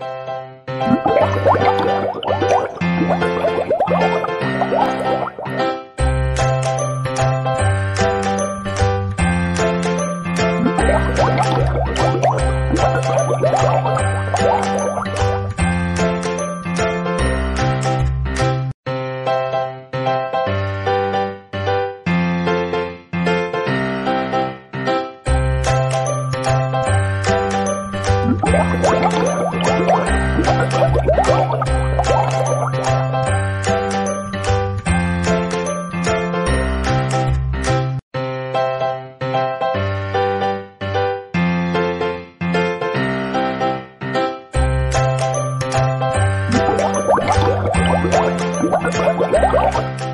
You. Thank you.